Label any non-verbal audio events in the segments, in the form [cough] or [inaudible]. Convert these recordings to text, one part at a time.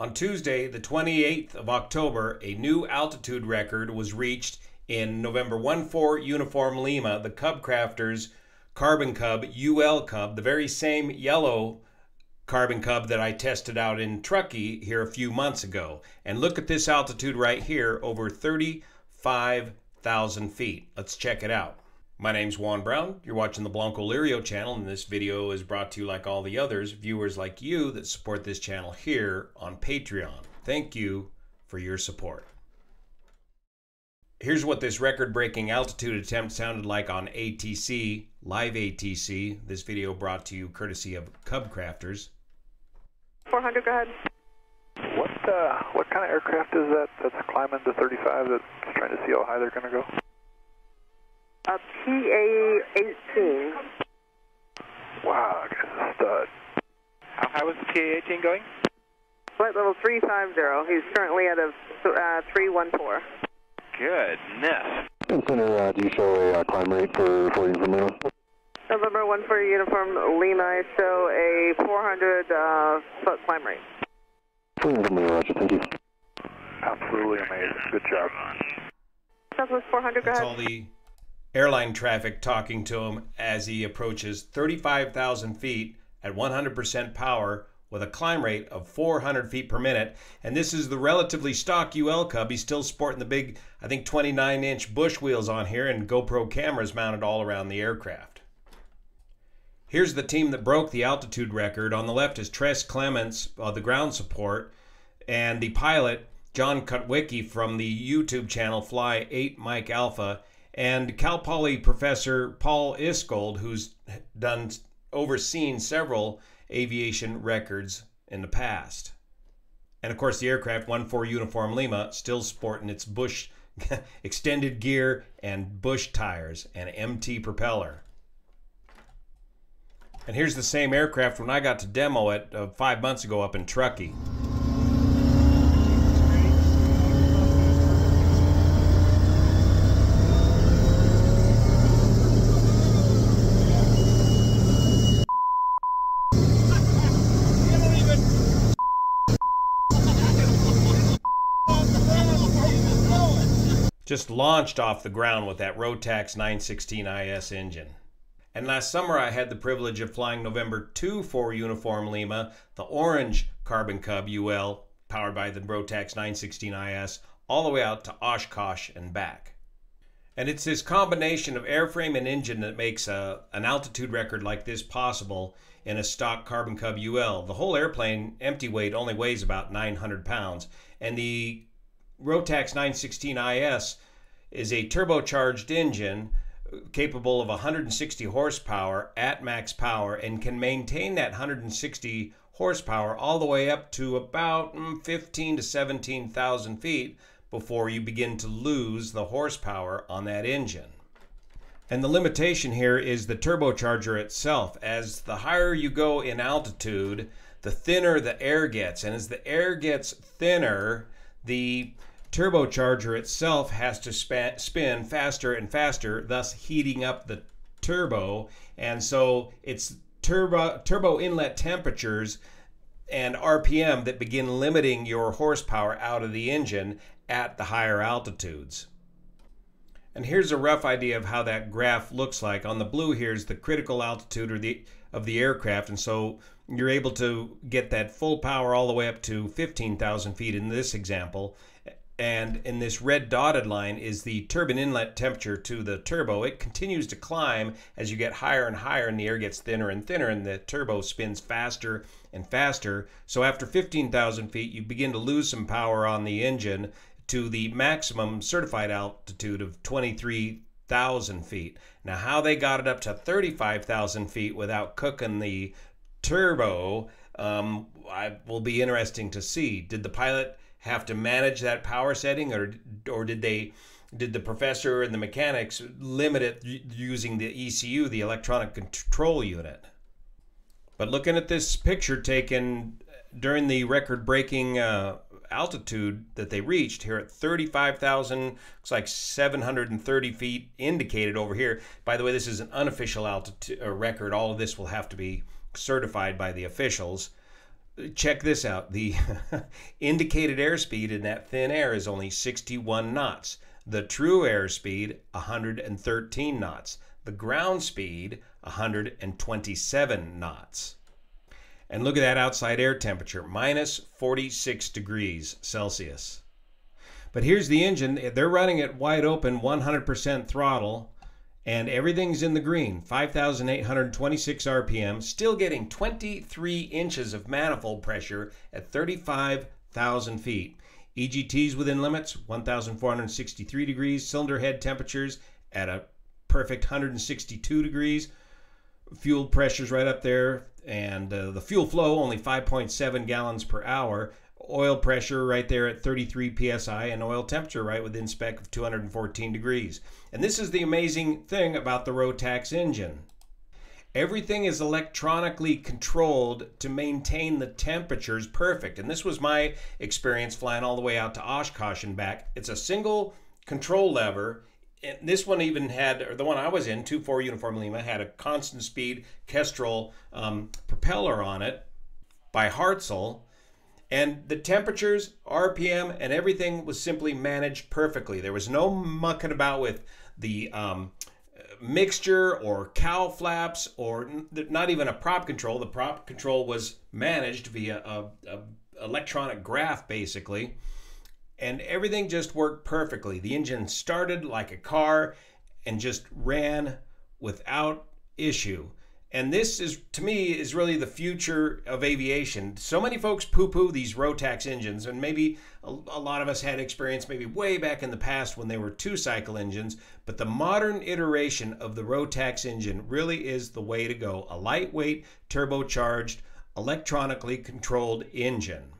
On Tuesday, the 28th of October, a new altitude record was reached in November 1-4 Uniform Lima, the Cub Crafters Carbon Cub UL Cub, the very same yellow Carbon Cub that I tested out in Truckee here a few months ago. And look at this altitude right here, over 35,000 feet. Let's check it out. My name's Juan Brown. You're watching the Blancolirio channel, and this video is brought to you like all the others, viewers like you that support this channel here on Patreon. Thank you for your support. Here's what this record-breaking altitude attempt sounded like on ATC, live ATC. This video brought to you courtesy of Cub Crafters. 400, go ahead. What uh, what kind of aircraft is that that's climbing to 35 that's trying to see how high they're going to go? A PA-18. Wow, guy's a stud. How high was the PA-18 going? Flight level 350. He's currently at a uh, 314. Goodness. Center, uh, do you show a uh, climb rate for 40 from Lima? November 1 for uniform Lima, I show a 400 uh, foot climb rate. 40 from Lima, Roger, thank you. Absolutely amazing. Good job. Southwest 400, go That's ahead. Airline traffic talking to him as he approaches 35,000 feet at 100% power with a climb rate of 400 feet per minute. And this is the relatively stock UL Cub. He's still sporting the big, I think, 29 inch bush wheels on here and GoPro cameras mounted all around the aircraft. Here's the team that broke the altitude record. On the left is Tress Clements, uh, the ground support, and the pilot, John Kotwicki from the YouTube channel Fly 8 Mike Alpha, and Cal Poly professor Paul Iscold, who's done overseen several aviation records in the past. And of course, the aircraft 1-4 Uniform Lima still sporting its Bush [laughs] extended gear and Bush tires and MT propeller. And here's the same aircraft when I got to demo it uh, five months ago up in Truckee. Just launched off the ground with that Rotax 916IS engine. And last summer, I had the privilege of flying November 2 for Uniform Lima, the orange Carbon Cub UL, powered by the Rotax 916IS, all the way out to Oshkosh and back. And it's this combination of airframe and engine that makes a, an altitude record like this possible in a stock Carbon Cub UL. The whole airplane, empty weight, only weighs about 900 pounds. And the Rotax 916IS is a turbocharged engine capable of 160 horsepower at max power and can maintain that 160 horsepower all the way up to about mm, 15 to 17,000 feet before you begin to lose the horsepower on that engine. And the limitation here is the turbocharger itself. As the higher you go in altitude, the thinner the air gets. And as the air gets thinner, the turbocharger itself has to spin faster and faster, thus heating up the turbo. And so it's turbo turbo inlet temperatures and RPM that begin limiting your horsepower out of the engine at the higher altitudes. And here's a rough idea of how that graph looks like. On the blue here is the critical altitude or the of the aircraft, and so you're able to get that full power all the way up to 15,000 feet in this example. And in this red dotted line is the turbine inlet temperature to the turbo. It continues to climb as you get higher and higher, and the air gets thinner and thinner, and the turbo spins faster and faster. So after 15,000 feet, you begin to lose some power on the engine to the maximum certified altitude of 23,000 feet. Now, how they got it up to 35,000 feet without cooking the turbo um, I, will be interesting to see. Did the pilot have to manage that power setting, or or did they did the professor and the mechanics limit it using the ECU, the electronic control unit? But looking at this picture taken during the record-breaking uh, altitude that they reached here at 35,000, looks like 730 feet indicated over here. By the way, this is an unofficial altitude uh, record. All of this will have to be certified by the officials. Check this out. The [laughs] indicated airspeed in that thin air is only 61 knots. The true airspeed, 113 knots. The ground speed, 127 knots. And look at that outside air temperature, minus 46 degrees Celsius. But here's the engine. They're running it wide open, 100% throttle, and everything's in the green. 5,826 RPM, still getting 23 inches of manifold pressure at 35,000 feet. EGTs within limits, 1,463 degrees. Cylinder head temperatures at a perfect 162 degrees. Fuel pressures right up there, and uh, the fuel flow only 5.7 gallons per hour oil pressure right there at 33 psi and oil temperature right within spec of 214 degrees. And this is the amazing thing about the Rotax engine. Everything is electronically controlled to maintain the temperatures perfect. And this was my experience flying all the way out to Oshkosh and back. It's a single control lever. And this one even had, or the one I was in, 2-4 Uniform Lima, had a constant speed Kestrel um, propeller on it by Hartzell and the temperatures, RPM, and everything was simply managed perfectly. There was no mucking about with the um, mixture or cowl flaps or not even a prop control. The prop control was managed via a, a electronic graph, basically. And everything just worked perfectly. The engine started like a car and just ran without issue. And this is, to me, is really the future of aviation. So many folks poo-poo these Rotax engines, and maybe a, a, lot of us had experience maybe way back in the past when they were two-cycle engines. But the modern iteration of the Rotax engine really is the way to go. A lightweight, turbocharged, electronically controlled engine.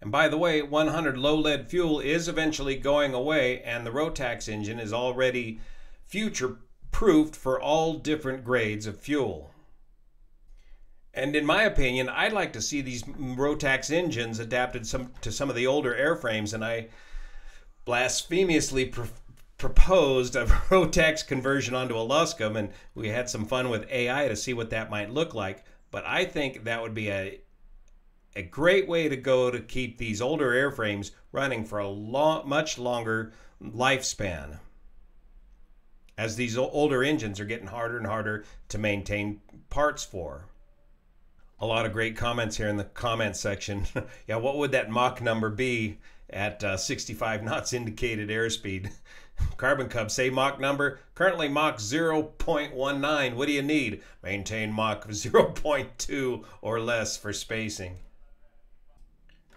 And by the way, 100 low lead fuel is eventually going away, and the Rotax engine is already future proofed for all different grades of fuel. And in my opinion, I'd like to see these Rotax engines adapted some, to some of the older airframes, and I blasphemously pr- proposed a [laughs] Rotax conversion onto a Luscombe, and we had some fun with AI to see what that might look like. But I think that would be a a great way to go to keep these older airframes running for a long, much longer lifespan as these older engines are getting harder and harder to maintain parts for. A lot of great comments here in the comment section. [laughs] yeah, what would that Mach number be at uh, 65 knots indicated airspeed? [laughs] Carbon Cub, say Mach number. Currently Mach 0.19. What do you need? Maintain Mach [laughs] 0.2 or less for spacing.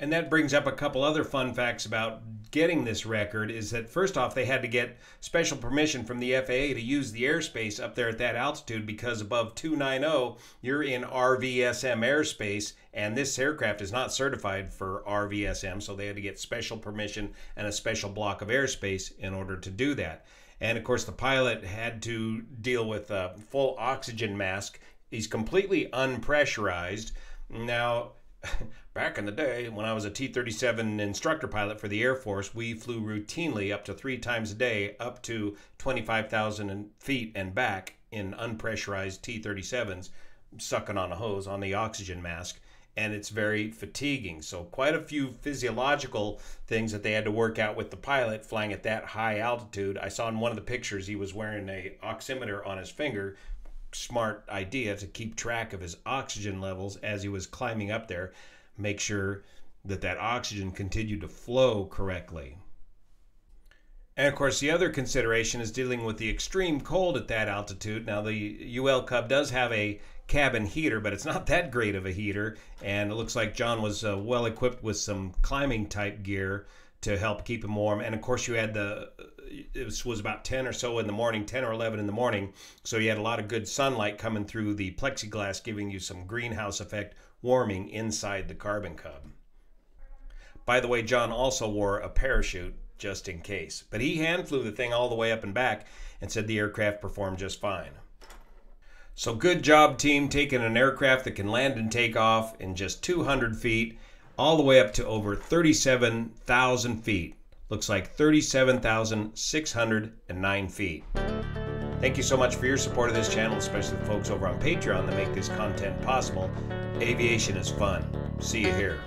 And that brings up a couple other fun facts about getting this record is that first off they had to get special permission from the FAA to use the airspace up there at that altitude because above 290 you're in RVSM airspace and this aircraft is not certified for RVSM so they had to get special permission and a special block of airspace in order to do that. And of course the pilot had to deal with a full oxygen mask. He's completely unpressurized. Now [laughs] Back in the day, when I was a T 37 instructor pilot for the Air Force, we flew routinely up to three times a day, up to 25,000 feet and back in unpressurized T 37s, sucking on a hose on the oxygen mask. And it's very fatiguing. So, quite a few physiological things that they had to work out with the pilot flying at that high altitude. I saw in one of the pictures he was wearing a oximeter on his finger, smart idea to keep track of his oxygen levels as he was climbing up there make sure that that oxygen continued to flow correctly. And of course, the other consideration is dealing with the extreme cold at that altitude. Now, the UL Cub does have a cabin heater, but it's not that great of a heater. And it looks like John was uh, well equipped with some climbing type gear to help keep him warm. And of course, you had the it was about 10 or so in the morning, 10 or 11 in the morning. So you had a lot of good sunlight coming through the plexiglass, giving you some greenhouse effect warming inside the Carbon Cub. By the way, John also wore a parachute just in case, but he hand flew the thing all the way up and back and said the aircraft performed just fine. So good job, team, taking an aircraft that can land and take off in just 200 feet all the way up to over 37,000 feet. Looks like 37,609 feet. Thank you so much for your support of this channel, especially the folks over on Patreon that make this content possible. Aviation is fun. See you here.